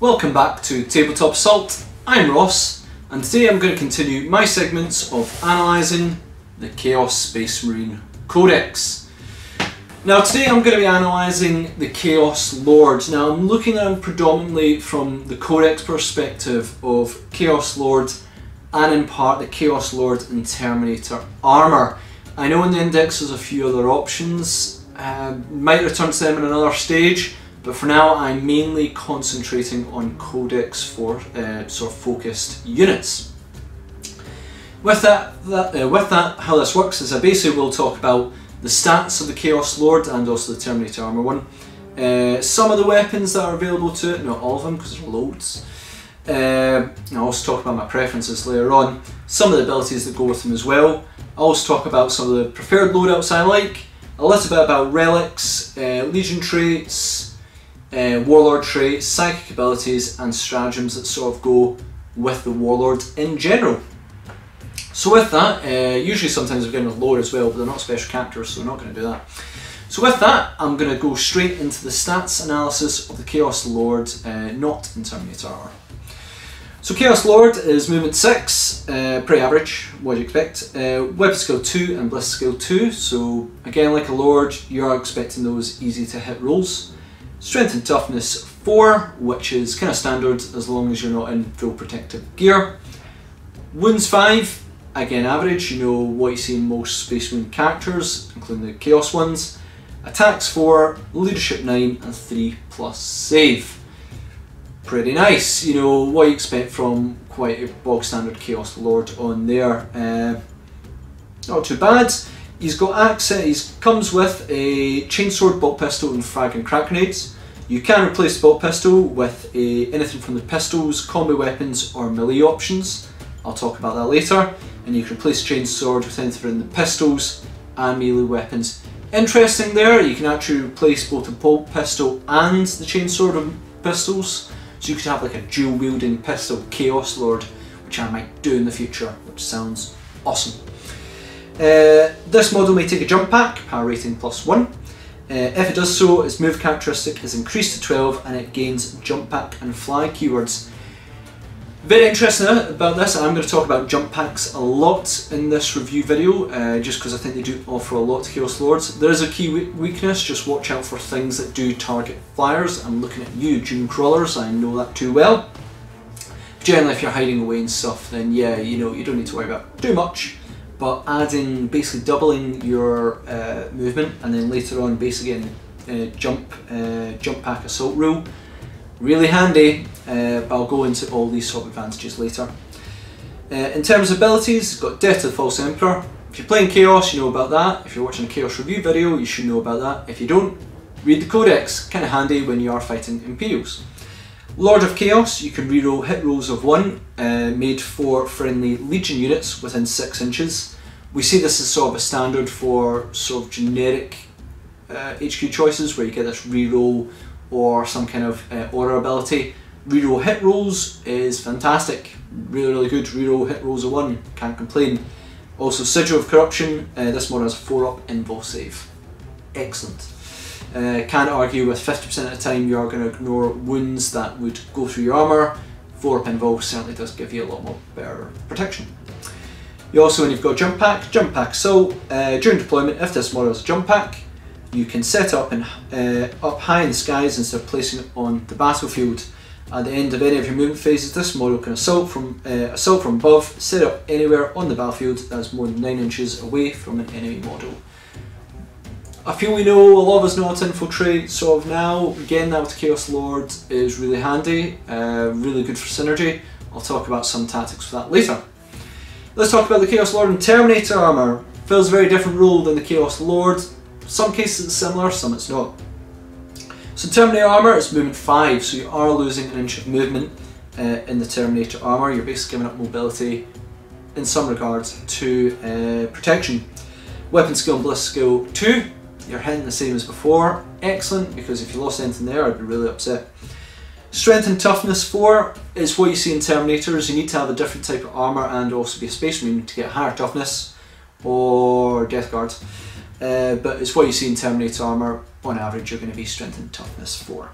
Welcome back to Tabletop Assault. I'm Ross, and today I'm going to continue my segments of analysing the Chaos Space Marine Codex. Now today I'm going to be analysing the Chaos Lord. Now I'm looking at them predominantly from the Codex perspective of Chaos Lord and in part the Chaos Lord and Terminator armour. I know in the index there's a few other options, uh, might return to them in another stage, but for now I'm mainly concentrating on Codex for uh, sort of focused units. With that, that uh, with that, how this works is I basically will talk about the stats of the Chaos Lord and also the Terminator Armour one. Uh, some of the weapons that are available to it, not all of them because there's loads. Uh, I'll also talk about my preferences later on. Some of the abilities that go with them as well. I'll also talk about some of the preferred loadouts I like. A little bit about relics, uh, legion traits, uh, warlord traits, psychic abilities and stratagems that sort of go with the warlord in general. So with that, uh, usually sometimes I'm getting with lore as well, but they're not special characters, so we're not going to do that. So with that, I'm going to go straight into the stats analysis of the Chaos Lord, uh, not in Terminator. So Chaos Lord is movement 6, uh, pretty average, what do you expect. Uh, weapon skill 2 and ballistic skill 2, so again like a Lord, you are expecting those easy to hit rolls. Strength and toughness 4, which is kind of standard as long as you're not in full protective gear. Wounds 5, again average, you know what you see in most Space Marine characters, including the Chaos ones. Attacks 4, leadership 9 and 3 plus save. Pretty nice, you know what you expect from quite a bog standard Chaos Lord on there. Uh, not too bad. He's got access, he comes with a chainsword, bolt pistol and frag and crack grenades. You can replace bolt pistol with a, anything from the pistols, combo weapons or melee options. I'll talk about that later. And you can replace chainsword with anything from the pistols and melee weapons. Interesting there, you can actually replace both the bolt pistol and the chainsword of pistols. So you could have like a dual wielding pistol Chaos Lord, which I might do in the future, which sounds awesome. Uh, this model may take a jump pack, power rating plus 1. Uh, if it does so, its move characteristic is increased to 12 and it gains jump pack and fly keywords. Very interesting about this, I'm going to talk about jump packs a lot in this review video, uh, just because I think they do offer a lot to Chaos Lords. There is a key weakness, just watch out for things that do target flyers. I'm looking at you, Dune Crawlers, I know that too well. Generally, if you're hiding away and stuff, then yeah, you know, you don't need to worry about too much but adding basically doubling your uh, movement and then later on basically getting uh, jump uh, jump pack assault rule. Really handy uh, but I'll go into all these sort of advantages later. Uh, in terms of abilities got Death to the False Emperor. If you're playing Chaos you know about that. If you're watching a Chaos review video you should know about that. If you don't read the codex. Kind of handy when you are fighting Imperials Lord of Chaos, you can reroll hit rolls of 1, uh, made for friendly Legion units within 6 inches. We see this as sort of a standard for sort of generic uh, HQ choices where you get this reroll or some kind of uh, aura ability. Reroll hit rolls is fantastic, really really good. Reroll hit rolls of 1, can't complain. Also Sigil of Corruption, uh, this one has 4 up invul save. Excellent. Uh, can't argue with 50% of the time you are going to ignore wounds that would go through your armour. 4 up invul certainly does give you a lot more better protection. You also, when you've got jump pack, jump pack. So uh, during deployment, if this model is a jump pack, you can set up in, uh, up high in the skies instead of placing it on the battlefield. At the end of any of your movement phases, this model can assault from uh, assault from above, set up anywhere on the battlefield that is more than 9 inches away from an enemy model. I feel we know a lot of us know how to infiltrate of now. Again, that with Chaos Lord is really handy, uh, really good for synergy. I'll talk about some tactics for that later. Let's talk about the Chaos Lord and Terminator armour. Fills a very different role than the Chaos Lord. Some cases it's similar, some it's not. So Terminator armour is movement 5, so you are losing an inch of movement uh, in the Terminator armour. You're basically giving up mobility in some regards to uh, protection. Weapon skill and ballistic skill 2, you're hitting the same as before. Excellent, because if you lost anything there, I'd be really upset. Strength and toughness 4 is what you see in Terminators. You need to have a different type of armour and also be a Space Marine to get higher toughness or Death Guard. Uh, but it's what you see in Terminator armour. On average, you're going to be strength and toughness 4.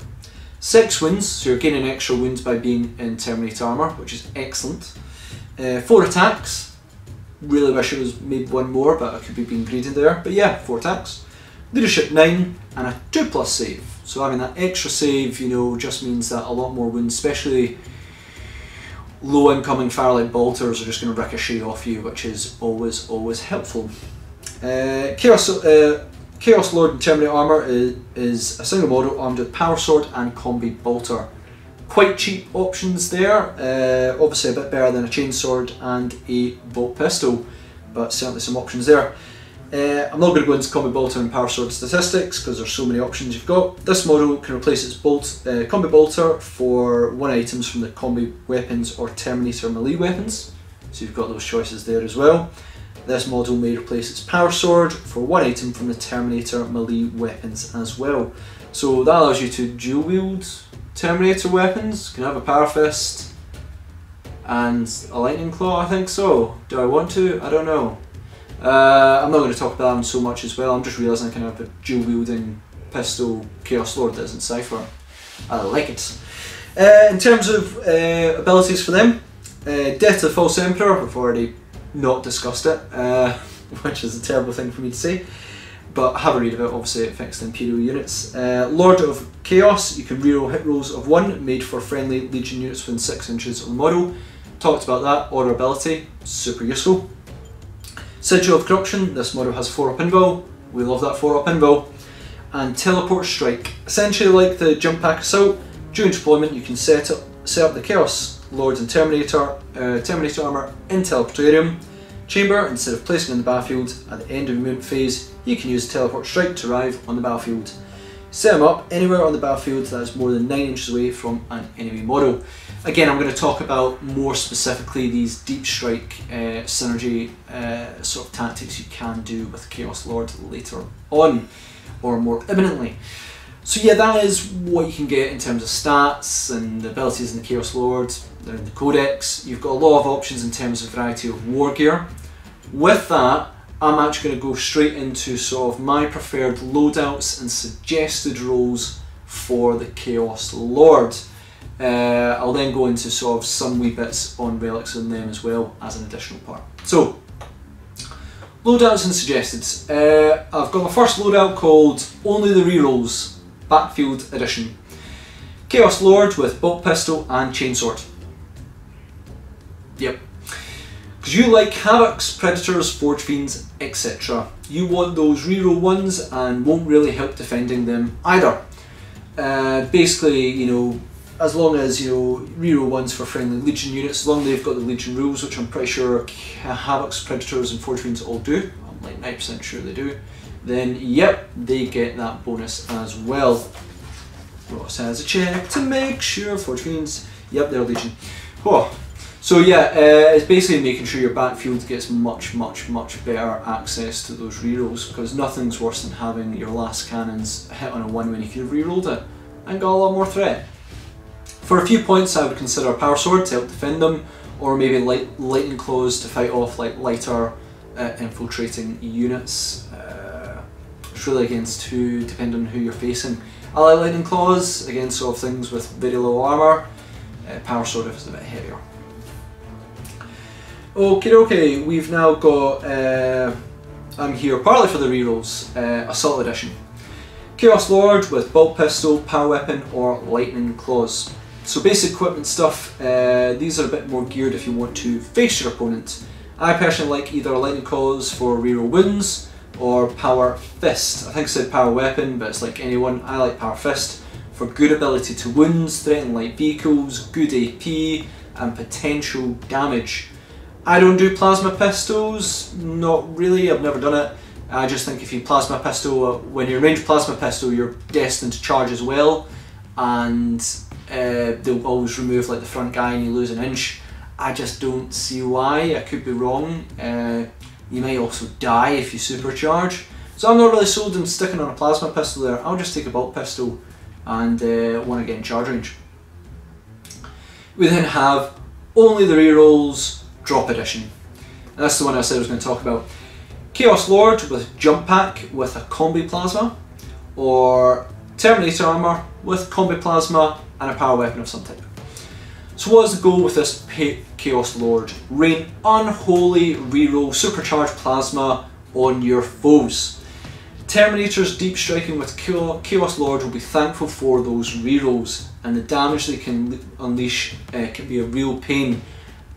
Six wounds, so you're gaining extra wounds by being in Terminator armour, which is excellent. Uh, four attacks. Really wish it was made one more, but I could be being greedy there. But yeah, four attacks. Leadership 9 and a 2 plus save. So having that extra save, you know, just means that a lot more wounds, especially low incoming Firelight Bolters are just going to ricochet off you, which is always, always helpful. Uh, Chaos, uh, Chaos Lord and Terminator Armour is, is, a single model armed with Power Sword and Combi Bolter. Quite cheap options there, uh, obviously a bit better than a Chainsword and a Bolt Pistol, but certainly some options there. Uh, I'm not going to go into Combi Bolter and Power Sword statistics because there's so many options you've got. This model can replace its bolt, uh, Combi Bolter for one items from the Combi weapons or Terminator melee weapons, so you've got those choices there as well. This model may replace its Power Sword for one item from the Terminator melee weapons as well. So that allows you to dual wield Terminator weapons. You can have a Power Fist and a Lightning Claw, I think so. Do I want to? I don't know. Uh, I'm not going to talk about them so much as well, I'm just realising I can have a dual wielding pistol Chaos Lord that isn't Cypher. I like it. Uh, in terms of uh, abilities for them, uh, Death to the False Emperor, we've already not discussed it, uh, which is a terrible thing for me to say, but have a read of it, obviously it affects the Imperial units. Uh, Lord of Chaos, you can reroll hit rolls of 1 made for friendly Legion units within 6 inches of the model. Talked about that, order ability, super useful. Sigil of Corruption, this model has 4 up invul, we love that 4 up invul. And Teleport Strike, essentially like the Jump Pack Assault, during deployment you can set up, set up the Chaos Lords and Terminator, uh, Terminator Armour in Teleportarium chamber, instead of placing on the battlefield at the end of movement phase, you can use Teleport Strike to arrive on the battlefield. Set them up anywhere on the battlefield that is more than 9 inches away from an enemy model. Again, I'm going to talk about more specifically these deep strike uh, synergy uh, sort of tactics you can do with Chaos Lord later on, or more imminently. So yeah, that is what you can get in terms of stats and abilities in the Chaos Lord. They're in the Codex. You've got a lot of options in terms of variety of war gear. With that, I'm actually going to go straight into sort of my preferred loadouts and suggested roles for the Chaos Lord. Uh, I'll then go into sort of some wee bits on relics and them as well as an additional part. So, loadouts and suggested. Uh, I've got my first loadout called Only the Rerolls Battlefield Edition. Chaos Lord with Bolt Pistol and Chainsword. Yep. Because you like Havocs, Predators, Forge Fiends, etc. You want those reroll ones and won't really help defending them either. Uh, basically, you know, as long as you know reroll ones for friendly Legion units, as long as they've got the Legion rules, which I'm pretty sure Havocs, Predators, and Forge all do. I'm like 90% sure they do. Then yep, they get that bonus as well. Ross has a check to make sure Forge Yep, they're Legion. Oh. So yeah, uh, it's basically making sure your backfield gets much, much, much better access to those rerolls because nothing's worse than having your lascannons hit on a one when you could have rerolled it and got a lot more threat. For a few points I would consider a Power Sword to help defend them, or maybe light, Lightning Claws to fight off like lighter uh, infiltrating units. Uh, it's really against who, depending on who you're facing. I like Lightning Claws against sort of things with very low armour. Uh, Power Sword if it's a bit heavier. Okay, okay, we've now got. Uh, I'm here partly for the rerolls. Uh, Assault Edition. Chaos Lord with Bolt Pistol, Power Weapon, or Lightning Claws. So basic equipment stuff, uh, these are a bit more geared if you want to face your opponent. I personally like either Lightning Claws for reroll wounds or Power Fist. I think I said Power Weapon, but it's like anyone. I like Power Fist for good ability to wounds, threaten light vehicles, good AP, and potential damage. I don't do plasma pistols, not really, I've never done it. I just think if you plasma pistol, uh, when you range plasma pistol, you're destined to charge as well, and uh, they'll always remove like the front guy and you lose an inch. I just don't see why. I could be wrong. Uh, you may also die if you supercharge. So I'm not really sold on sticking on a plasma pistol there. I'll just take a bolt pistol and uh, want to get in charge range. We then have only the rerolls drop edition. And that's the one I said I was going to talk about. Chaos Lord with jump pack with a combi plasma, or Terminator armour with combi plasma and a power weapon of some type. So what is the goal with this Chaos Lord? Rain unholy reroll supercharged plasma on your foes. Terminators deep striking with Chaos Lord will be thankful for those rerolls and the damage they can unleash uh, can be a real pain.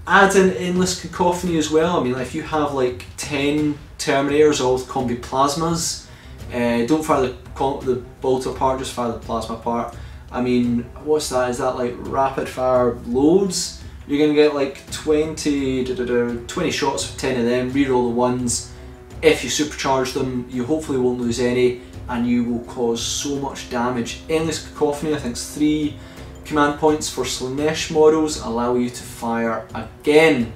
Add in endless cacophony as well. I mean, if you have like 10 Terminators all with combi plasmas, uh, don't fire the, the bolter part, just fire the plasma part. I mean, what's that? Is that like rapid fire loads? You're to get like 20, 20 shots of 10 of them, reroll the ones. If you supercharge them, you hopefully won't lose any and you will cause so much damage. Endless Cacophony, I think it's three command points for Slaanesh models allow you to fire again.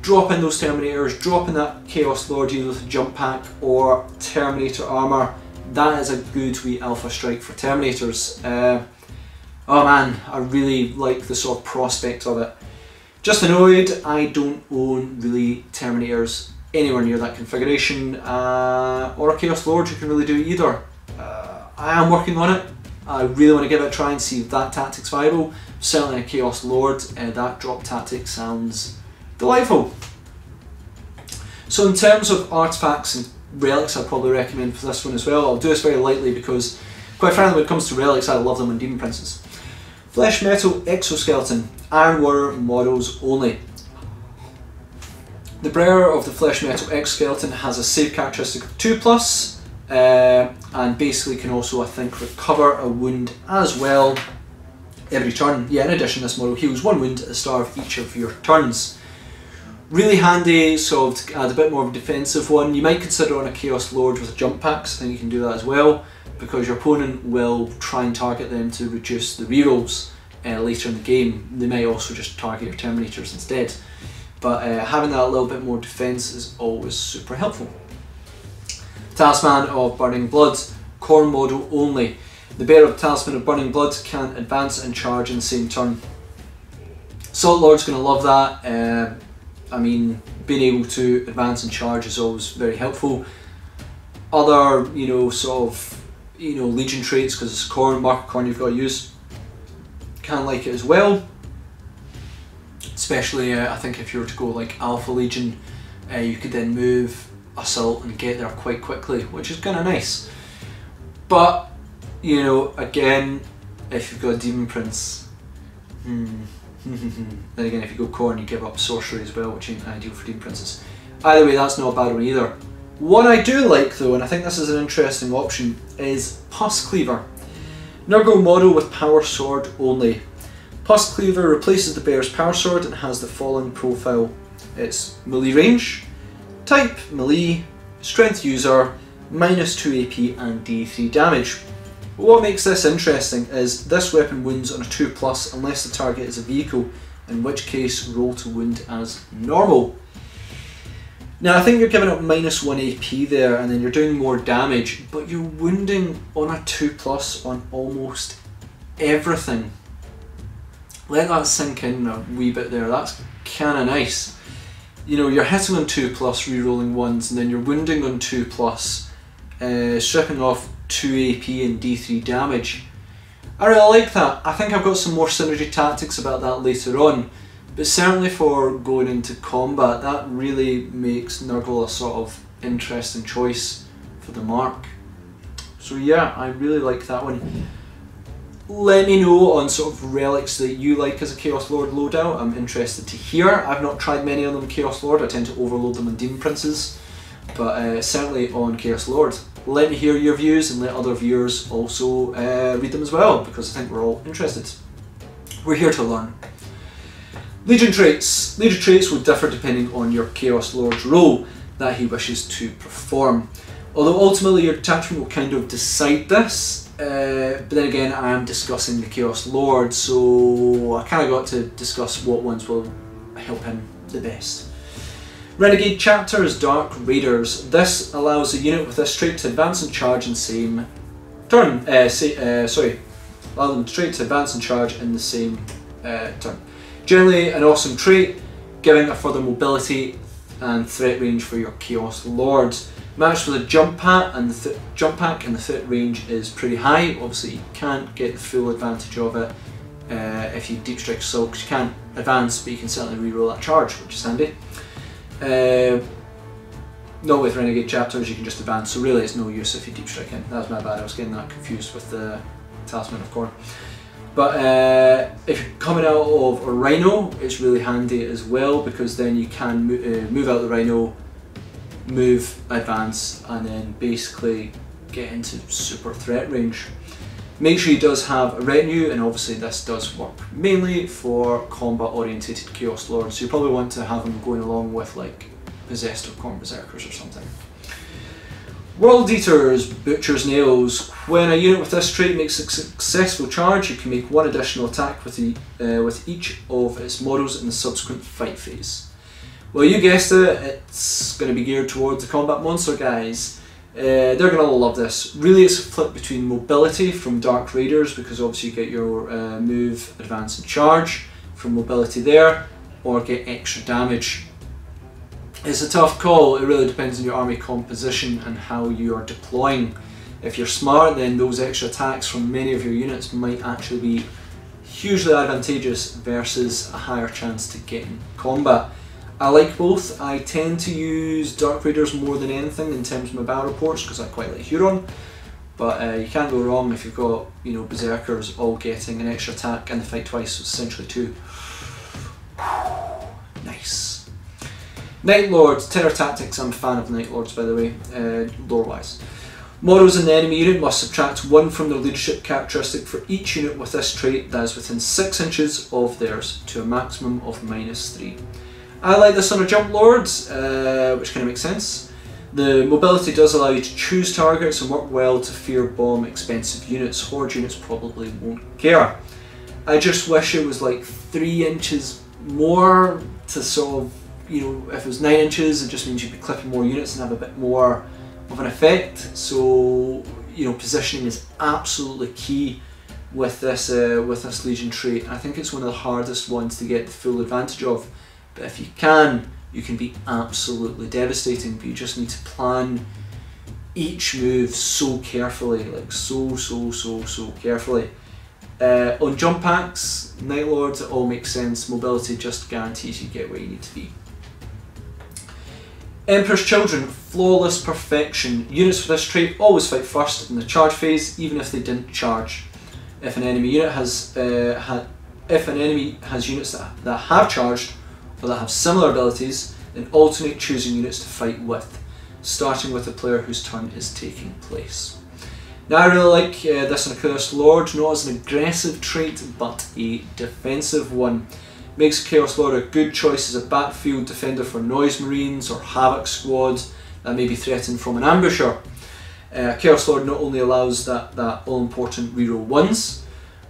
Drop in those Terminators, drop in that Chaos Lord either with a Jump Pack or Terminator Armour. That is a good wee alpha strike for Terminators. Uh, oh man, I really like the sort of prospect of it. Just annoyed, I don't own really Terminators anywhere near that configuration, uh, or a Chaos Lord who can really do either. Uh, I am working on it. I really want to give it a try and see if that tactic's viable. Certainly a Chaos Lord, uh, that drop tactic sounds delightful. So in terms of artifacts and relics, I'd probably recommend for this one as well. I'll do this very lightly because, quite frankly, when it comes to relics, I love them in Demon Princes. Flesh Metal Exoskeleton, Iron Warrior models only. The bearer of the flesh metal exoskeleton has a save characteristic of 2 plus, uh, and basically can also, I think, recover a wound as well every turn. Yeah, in addition, this model heals one wound at the start of each of your turns. Really handy, so to add a bit more of a defensive one. You might consider on a Chaos Lord with a jump packs, I think you can do that as well, because your opponent will try and target them to reduce the rerolls uh, later in the game. They may also just target your Terminators instead but uh, having that little bit more defense is always super helpful. Talisman of Burning Blood, Khorne model only. The bearer of Talisman of Burning Blood can advance and charge in the same turn. Salt Lord's going to love that. Uh, I mean, being able to advance and charge is always very helpful. Other, you know, sort of, you know, Legion traits, because it's Khorne, mark Khorne you've got to use, can like it as well especially uh, I think if you were to go like Alpha Legion, uh, you could then move Assault and get there quite quickly, which is kind of nice. But, you know, again, if you've got Demon Prince, hmm, then again if you go Khorne you give up Sorcery as well, which ain't ideal for Demon Princes. Either way, that's not a bad one either. What I do like though, and I think this is an interesting option, is Pus Cleaver. Nurgle model with Power Sword only. Pus Cleaver replaces the bear's power sword and has the following profile. It's melee range, type melee, strength user, minus 2 AP and D3 damage. What makes this interesting is this weapon wounds on a 2 plus unless the target is a vehicle, in which case roll to wound as normal. Now I think you're giving up minus 1 AP there and then you're doing more damage, but you're wounding on a 2 plus on almost everything let that sink in a wee bit there. That's kind of nice. You know, you're hitting on 2 plus, re-rolling ones, and then you're wounding on 2 plus, uh, stripping off 2 AP and D3 damage. I really like that. I think I've got some more synergy tactics about that later on, but certainly for going into combat, that really makes Nurgle a sort of interesting choice for the mark. So yeah, I really like that one let me know on sort of relics that you like as a Chaos Lord loadout. I'm interested to hear. I've not tried many of them Chaos Lord. I tend to overload them on Demon Princes, but uh, certainly on Chaos Lord. Let me hear your views and let other viewers also uh, read them as well because I think we're all interested. We're here to learn. Legion traits. Legion traits will differ depending on your Chaos Lord's role that he wishes to perform. Although ultimately your attachment will kind of decide this, uh, but then again, I am discussing the Chaos Lord, so I kind of got to discuss what ones will help him the best. Renegade Chapters Dark Raiders. This allows a unit with this trait to advance and charge in the same turn. Uh, say, uh, sorry, allow them trait to advance and charge in the same uh, turn. Generally, an awesome trait, giving a further mobility and threat range for your Chaos Lords. Matched with a jump pack and the th- jump pack and the threat range is pretty high. Obviously, you can't get the full advantage of it uh, if you deep strike assault because you can't advance, but you can certainly reroll that charge, which is handy. Uh, not with Renegade chapters, you can just advance, so really it's no use if you deep strike in. That was my bad, I was getting that confused with the Talisman of Khorne. But uh, if you're coming out of a Rhino, it's really handy as well because then you can mo- uh, move out the Rhino, move, advance, and then basically get into super threat range. Make sure he does have a retinue, and obviously this does work mainly for combat orientated Chaos Lords. So you probably want to have him going along with like Possessed or Khorne Berserkers or something. World Eaters, Butcher's Nails. When a unit with this trait makes a successful charge, you can make one additional attack with, the, uh, with each of its models in the subsequent fight phase. Well, you guessed it, it's going to be geared towards the combat monster guys. Uh, they're going to love this. Really, it's a flip between mobility from Dark Raiders because obviously you get your uh, move, advance, and charge from mobility there, or get extra damage. It's a tough call. It really depends on your army composition and how you are deploying. If you're smart, then those extra attacks from many of your units might actually be hugely advantageous versus a higher chance to get in combat. I like both. I tend to use Dark Raiders more than anything in terms of my battle reports because I quite like Huron. But uh, you can't go wrong if you've got you know Berserkers all getting an extra attack and the fight twice, so essentially two. nice. Night Lords, Terror Tactics. I'm a fan of Night Lords by the way, uh, lore wise. Models in the enemy unit must subtract one from their leadership characteristic for each unit with this trait that is within 6 inches of theirs to a maximum of minus 3. I like this on a Jump Lords, uh, which kind of makes sense. The mobility does allow you to choose targets and work well to fear bomb expensive units. Horde units probably won't care. I just wish it was like 3 inches more to sort of, you know, if it was 9 inches, it just means you'd be clipping more units and have a bit more of an effect. So, you know, positioning is absolutely key with this uh, with this Legion trait. I think it's one of the hardest ones to get the full advantage of. But if you can, you can be absolutely devastating. But you just need to plan each move so carefully, like so, so, so, so carefully. Uh, on jump packs, Night Lords, it all makes sense. Mobility just guarantees you get where you need to be. Emperor's Children, flawless perfection. Units with this trait always fight first in the charge phase, even if they didn't charge. If an enemy unit has uh, if an enemy has units that, that have charged that have similar abilities, then alternate choosing units to fight with, starting with the player whose turn is taking place. Now I really like uh, this a Chaos Lord, not as an aggressive trait, but a defensive one. Makes Chaos Lord a good choice as a backfield defender for Noise Marines or Havoc squads that may be threatened from an ambusher. Uh, Chaos Lord not only allows that, that all important reroll ones,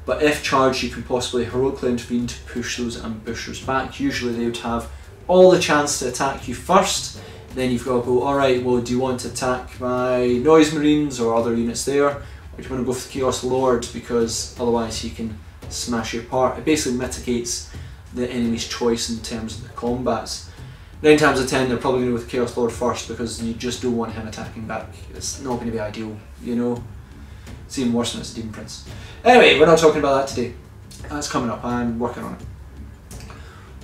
but if charged, you can possibly heroically intervene to push those ambushers back. Usually, they would have all the chance to attack you first. Then you've got to go, alright, well, do you want to attack my Noise Marines or other units there? Or do you want to go for the Chaos Lord because otherwise he can smash you apart? It basically mitigates the enemy's choice in terms of the combats. Nine times out of ten, they're probably going to go with Chaos Lord first because you just don't want him attacking back. It's not going to be ideal, you know? It's even worse than a Demon Prince. Anyway, we're not talking about that today. That's coming up. I'm working on it.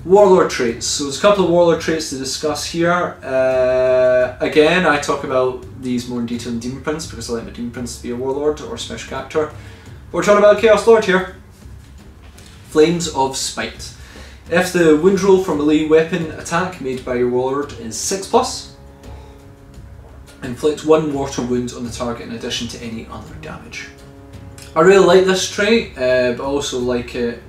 Warlord traits. So there's a couple of warlord traits to discuss here. Uh, again, I talk about these more in detail in Demon Prince because I like my Demon Prince to be a warlord or a special character. We're talking about Chaos Lord here. Flames of Spite. If the wound roll from a melee weapon attack made by your warlord is 6 plus, inflict one mortal wound on the target in addition to any other damage. I really like this trait, uh, but also like it,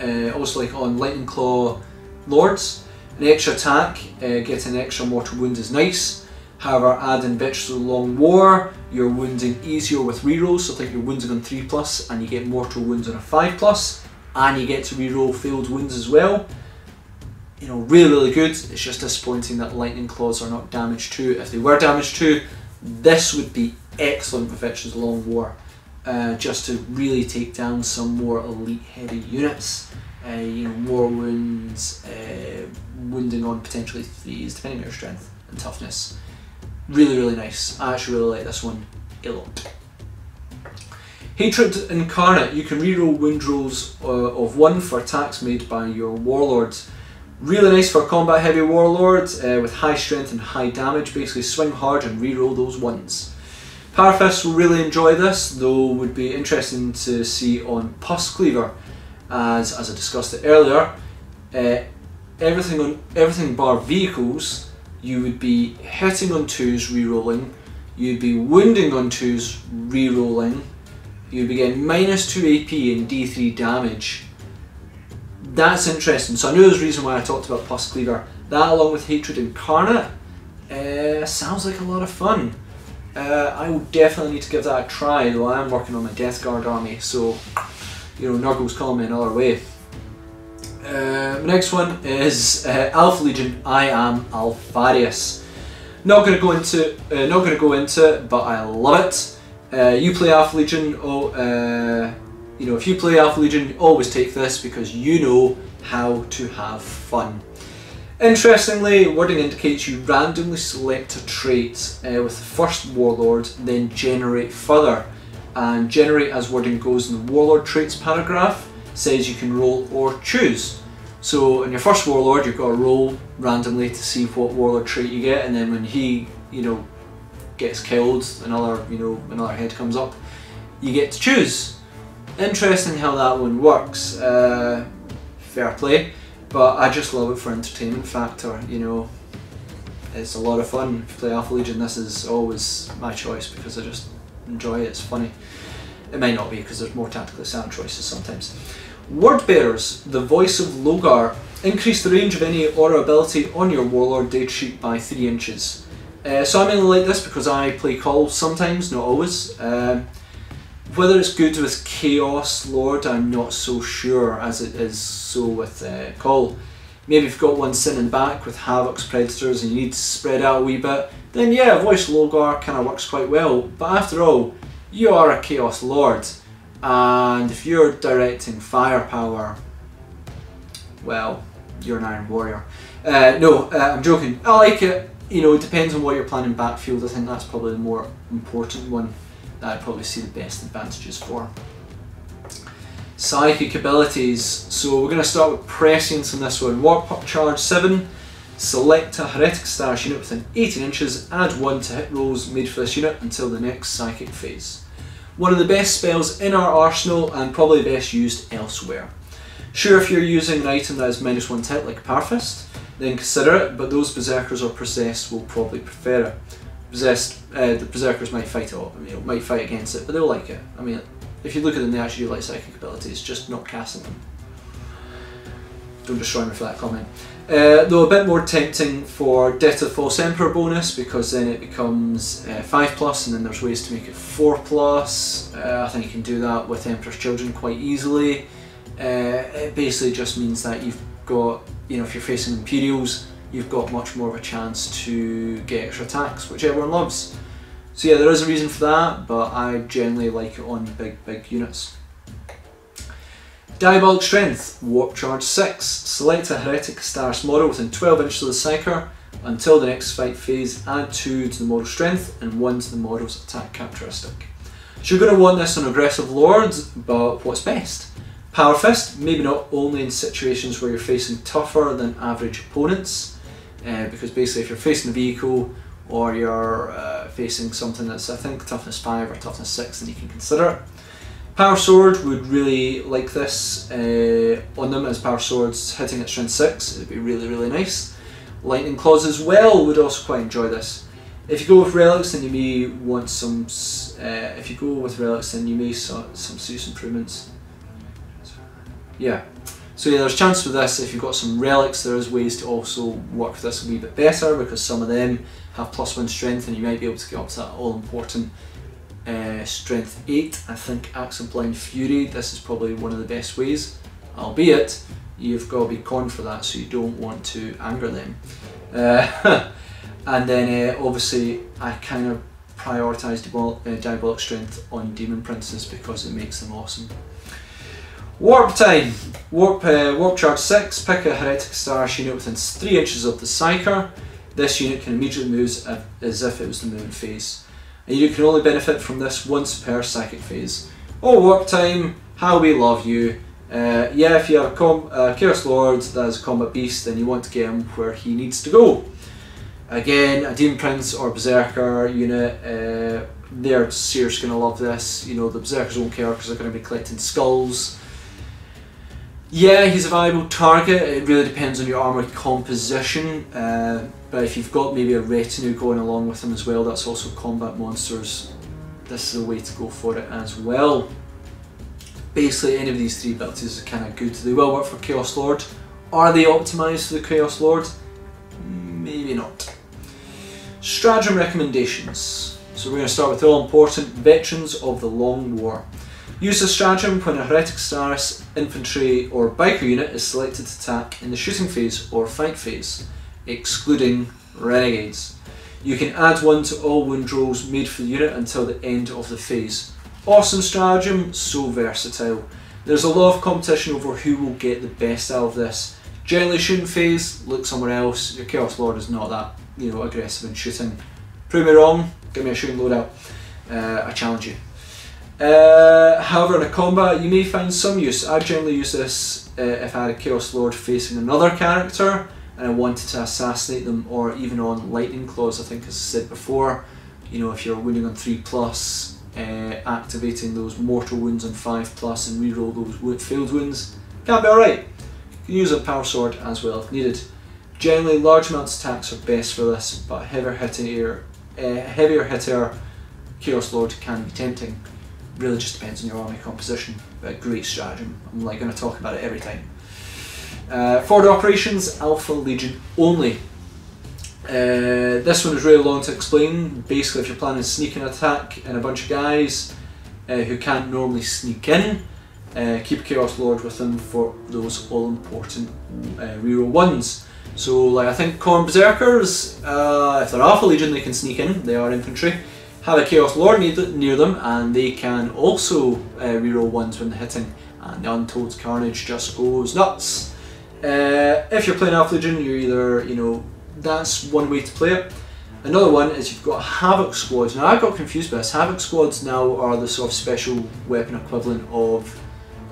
uh, also like on Lightning Claw Lords. An extra attack, uh, getting an extra mortal wound is nice. However, adding Bitch to the Long War, you're wounding easier with rerolls, so think you're wounding on 3 plus and you get mortal wounds on a 5 plus, and you get to reroll failed wounds as well. You know, really, really good. It's just disappointing that Lightning Claws are not damage 2. If they were damage 2, this would be excellent for Bitch's Long War. Uh, just to really take down some more elite heavy units. Uh, you know, more wounds, uh, wounding on potentially threes, depending on your strength and toughness. Really, really nice. I actually really like this one a lot. Hatred Incarnate, you can reroll wound rolls uh, of 1 for attacks made by your warlords. Really nice for combat heavy warlords uh, with high strength and high damage. Basically, swing hard and reroll those ones. Powerfist will really enjoy this, though would be interesting to see on Pus Cleaver, as as I discussed it earlier. Uh, everything on everything bar vehicles, you would be hitting on twos, rerolling. You'd be wounding on twos, rerolling. You'd be getting minus two AP and D3 damage that's interesting. So I knew there's a reason why I talked about Pus Cleaver. That along with Hatred Incarnate uh, sounds like a lot of fun. Uh, I will definitely need to give that a try, though I am working on my Death Guard army, so you know, Nurgle's calling me another way. Uh, next one is uh, Alpha Legion. I am Alpharius. Not going to go into, uh, not to go into it, but I love it. Uh, you play Alpha Legion. Oh, uh, you know, if you play Alpha Legion, always take this because you know how to have fun. Interestingly, wording indicates you randomly select a trait uh, with the first Warlord, then generate further. And generate as wording goes in the Warlord traits paragraph says you can roll or choose. So in your first Warlord, you've got to roll randomly to see what Warlord trait you get, and then when he, you know, gets killed, another, you know, another head comes up, you get to choose interesting how that one works. Uh, fair play, but I just love it for entertainment factor. You know, it's a lot of fun. If you play Alpha Legion, this is always my choice because I just enjoy it. It's funny. It might not be because there's more tactically sound choices sometimes. Word bearers, the voice of Lorgar, increase the range of any aura ability on your warlord date sheet by three inches. Uh, so I mainly like this because I play calls sometimes, not always. Um, whether it's good with Chaos Lord, I'm not so sure, as it is so with uh, Call. Maybe if you've got one sitting back with Havoc's Predators and you need to spread out a wee bit, then yeah, Voice Lorgar kind of works quite well. But after all, you are a Chaos Lord, and if you're directing firepower, well, you're an Iron Warrior. Uh, no, uh, I'm joking. I like it. You know, it depends on what you're planning backfield. I think that's probably the more important one that I'd probably see the best advantages for. Psychic abilities. So we're going to start with prescience on this one. Warp up charge 7. Select a heretic Astartes unit within 18 inches, add 1 to hit rolls made for this unit until the next psychic phase. One of the best spells in our arsenal and probably best used elsewhere. Sure, if you're using an item that is minus 1 to hit like Power Fist, then consider it, but those berserkers or possessed will probably prefer it possessed, uh, the berserkers might fight it, you know, might fight against it, but they'll like it. I mean, if you look at them, they actually do like psychic abilities, just not casting them. Don't destroy me for that comment. Uh, though a bit more tempting for Death of False Emperor bonus because then it becomes uh, 5 plus and then there's ways to make it 4 plus. Uh, I think you can do that with Emperor's Children quite easily. Uh, it basically just means that you've got, you know, if you're facing Imperials, you've got much more of a chance to get extra attacks, which everyone loves. So yeah, there is a reason for that, but I generally like it on big, big units. Diabolic Strength, Warp Charge 6. Select a Heretic Astartes model within 12 inches of the Psyker. Until the next fight phase, add 2 to the model's strength and 1 to the model's attack characteristic. So you're going to want this on aggressive lords, but what's best? Power Fist, maybe not only in situations where you're facing tougher than average opponents, uh, because basically if you're facing a vehicle or you're uh, facing something that's I think toughness 5 or toughness 6 then you can consider it. Power Sword would really like this uh, on them as Power Swords hitting at strength 6, it would be really really nice. Lightning Claws as well would also quite enjoy this. If you go with Relics then you may want some, uh, if you go with Relics then you may some serious improvements. Yeah, so yeah, there's chance with this, if you've got some relics, there is ways to also work with this a wee bit better because some of them have plus one strength and you might be able to get up to that all important uh, strength 8. I think Axe of Blind Fury, this is probably one of the best ways, albeit you've got to be Khorne for that so you don't want to anger them. Uh, and then uh, obviously I kind of prioritise uh, Diabolic Strength on Demon Princes because it makes them awesome. Warp time! Warp, uh, warp charge 6, pick a heretic Astartes unit within 3 inches of the Psyker, This unit can immediately move as if it was the movement phase. And you can only benefit from this once per psychic phase. Oh, warp time, how we love you. Uh, yeah, if you have a com uh, Chaos Lord that is a combat beast, then you want to get him where he needs to go. Again, a Demon Prince or Berserker unit, uh, they're seriously going to love this. You know, the Berserkers won't care because they're going to be collecting skulls. Yeah, he's a viable target. It really depends on your armor composition. Uh, but if you've got maybe a retinue going along with him as well, that's also combat monsters. This is a way to go for it as well. Basically, any of these three abilities are kind of good. They will work for Chaos Lord. Are they optimized for the Chaos Lord? Maybe not. Stratagem recommendations. So we're going to start with the all-important Veterans of the Long War. Use the stratagem when a Heretic Astartes, Infantry or Biker unit is selected to attack in the shooting phase or fight phase, excluding Renegades. You can add one to all wound rolls made for the unit until the end of the phase. Awesome stratagem, so versatile. There's a lot of competition over who will get the best out of this. Generally shooting phase, look somewhere else. Your Chaos Lord is not that you know aggressive in shooting. Prove me wrong, give me a shooting loadout. Uh, I challenge you. Uh, however, in a combat, you may find some use. I generally use this uh, if I had a Chaos Lord facing another character and I wanted to assassinate them, or even on Lightning Claws, I think as I said before. You know, if you're wounding on 3 plus, uh, activating those mortal wounds on 5 plus and reroll those failed wounds can be alright. You can use a Power Sword as well if needed. Generally, large amounts of attacks are best for this, but heavier hitter, uh, heavier hitter Chaos Lord can be tempting really just depends on your army composition, but great stratagem. I'm like going to talk about it every time. Uh, forward operations, Alpha Legion only. Uh, this one is really long to explain. Basically, if you're planning a sneaking attack and a bunch of guys uh, who can't normally sneak in, uh, keep Chaos Lord with them for those all important uh, reroll ones. So, like I think Khorne Berserkers, uh, if they're Alpha Legion, they can sneak in. They are infantry have a Chaos Lord near them and they can also uh, reroll ones when hitting and the Untold Carnage just goes nuts. Uh, if you're playing Alpha Legion, you're either, you know, that's one way to play it. Another one is you've got Havoc Squads. Now I got confused by this. Havoc Squads now are the sort of special weapon equivalent of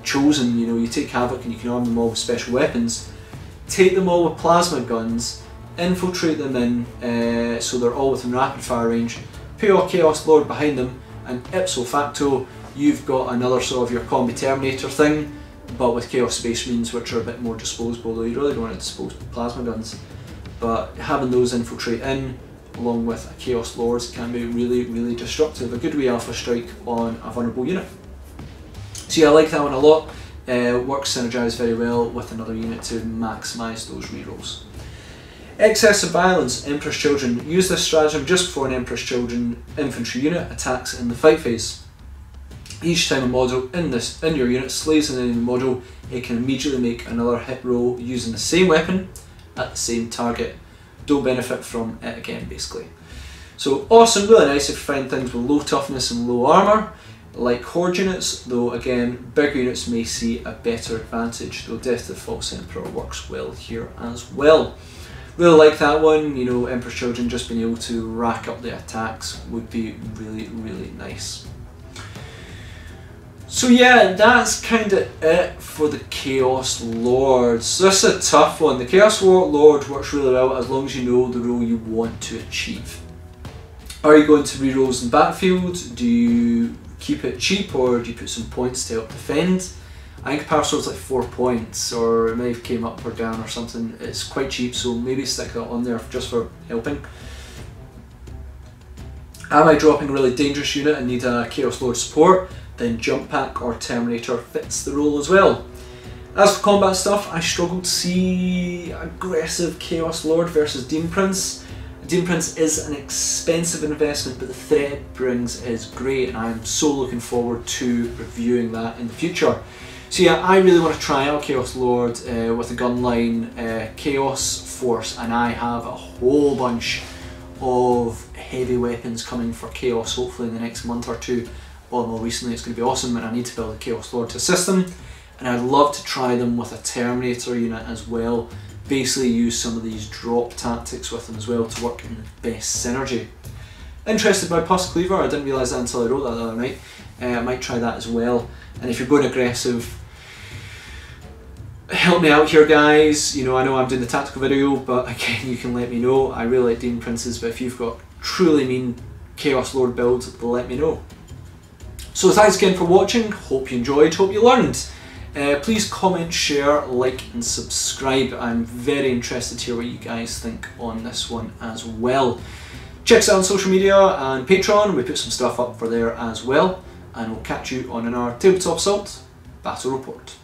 Chosen. You know, you take Havoc and you can arm them all with special weapons. Take them all with plasma guns, infiltrate them in uh, so they're all within rapid fire range, pure Chaos Lord behind them, and ipso facto, you've got another sort of your Combi Terminator thing, but with Chaos Space Marines, which are a bit more disposable, though you really don't want to dispose plasma guns. But having those infiltrate in, along with a Chaos Lord, can be really, really destructive. A good wee alpha strike on a vulnerable unit. So yeah, I like that one a lot. Uh, works synergised very well with another unit to maximise those rerolls. Excess of violence, Emperor's Children. Use this stratagem just before an Emperor's Children infantry unit attacks in the fight phase. Each time a model in this in your unit slays an enemy model, it can immediately make another hit roll using the same weapon at the same target. Don't benefit from it again, basically. So awesome, really nice if you find things with low toughness and low armour. Like Horde units, though again, bigger units may see a better advantage, though Death of the False Emperor works well here as well. Really like that one, you know, Emperor's Children just being able to rack up the attacks would be really, really nice. So yeah, that's kind of it for the Chaos Lords. This is a tough one. The Chaos Lord works really well as long as you know the role you want to achieve. Are you going to rerolls in Battlefield? Do you keep it cheap or do you put some points to help defend? I think Power Sword's like four points, or it may have came up or down or something. It's quite cheap, so maybe stick that on there just for helping. Am I dropping a really dangerous unit and need a Chaos Lord support? Then Jump Pack or Terminator fits the role as well. As for combat stuff, I struggle to see aggressive Chaos Lord versus Demon Prince. Demon Prince is an expensive investment, but the threat it brings is great, and I'm so looking forward to reviewing that in the future. So yeah, I really want to try out Chaos Lord uh, with a gunline uh, Chaos Force and I have a whole bunch of heavy weapons coming for Chaos hopefully in the next month or two. Well, more recently it's going to be awesome and I need to build a Chaos Lord to assist them and I'd love to try them with a Terminator unit as well basically use some of these drop tactics with them as well to work in the best synergy. Interested by Pus Cleaver, I didn't realise that until I wrote that the other night. Uh, I might try that as well. And if you're going aggressive, help me out here guys. You know, I know I'm doing the tactical video, but again, you can let me know. I really like Daemon Princes, but if you've got truly mean Chaos Lord builds, let me know. So thanks again for watching, hope you enjoyed, hope you learned. Uh, please comment, share, like and subscribe. I'm very interested to hear what you guys think on this one as well. Check us out on social media and Patreon, we put some stuff up for there as well. And we'll catch you on our Tabletop Assault Battle Report.